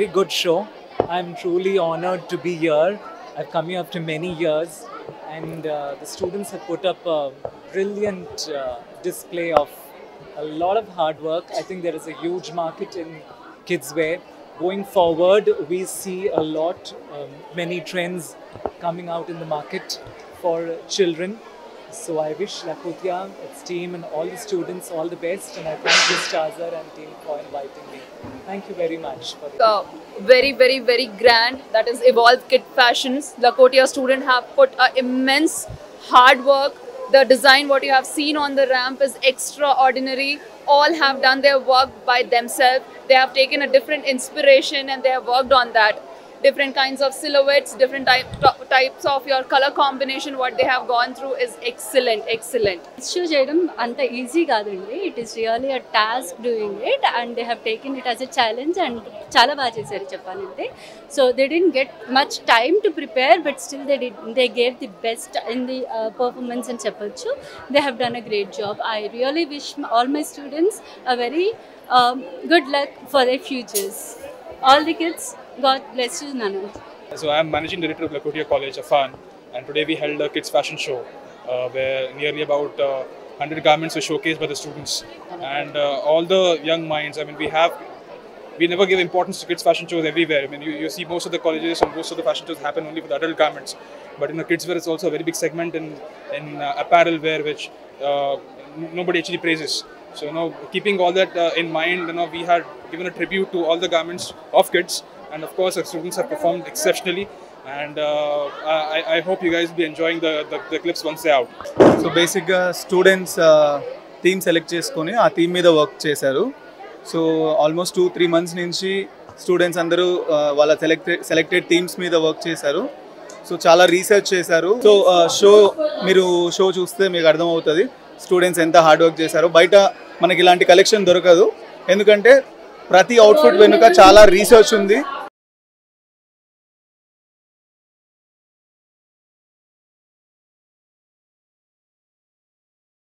very good show. I'm truly honored to be here. I've come here after many years, and uh, the students have put up a brilliant uh, display of a lot of hard work. I think there is a huge market in kids' wear. Going forward, we see a lot, um, many trends coming out in the market for children. So I wish Lakhotia, its team, and all the students all the best. And I thank Miss Chazar and team for inviting me. Thank you very much for the uh, very very very grand. That is evolve kid fashions. Lakhotia student have put a immense hard work. The design what you have seen on the ramp is extraordinary. All have done their work by themselves. They have taken a different inspiration and they have worked on that different kinds of silhouettes different type, t- types of your color combination what they have gone through is excellent excellent. Issue చేయడం అంత easy కాదండి. It is really a task doing it and they have taken it as a challenge and చాలా బాగా చేశారు చెప్పాలంటే. So they didn't get much time to prepare but still they D they gave the best in the performance అని చెప్పొచ్చు. They have done a great job I really wish all my students a very good luck for the futures all the kids God bless you, Nanu. So I'm managing director of Lakhotia College, Afan, and today we held a kids fashion show uh, where nearly about uh, 100 garments were showcased by the students and uh, all the young minds. I mean, we have we never give importance to kids fashion shows everywhere. I mean, you, you see most of the colleges and most of the fashion shows happen only for the adult garments, but in the kids wear it's also a very big segment in in uh, apparel wear which uh, nobody actually praises. So you know, keeping all that uh, in mind, you know, we had given a tribute to all the garments of kids and of course, our students have performed exceptionally. And uh, I, I hope you guys will be enjoying the, the, the clips once they're out. So బేసిక్గా students theme select చేసుకొని ఆ theme మీద work చేశారు. So almost two three months నుంచి students అందరూ uh, వాళ్ళ selected selected themes మీద work చేశారు. సో చాలా రీసెర్చ్ చేశారు. సో షో uh, మీరు షో చూస్తే మీకు అర్థమవుతుంది. స్టూడెంట్స్ ఎంత హార్డ్ వర్క్ చేశారు. బయట మనకి ఇలాంటి కలెక్షన్ దొరకదు. ఎందుకంటే ప్రతి అవుట్ఫిట్ వెనుక చాలా రీసెర్చ్ ఉంది.